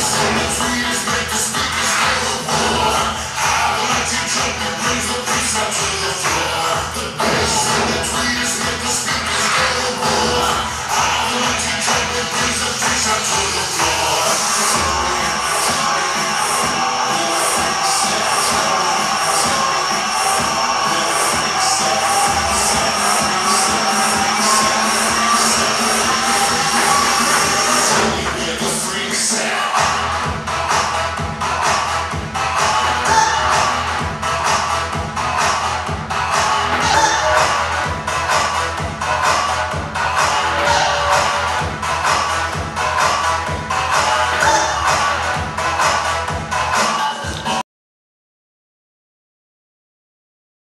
Yes.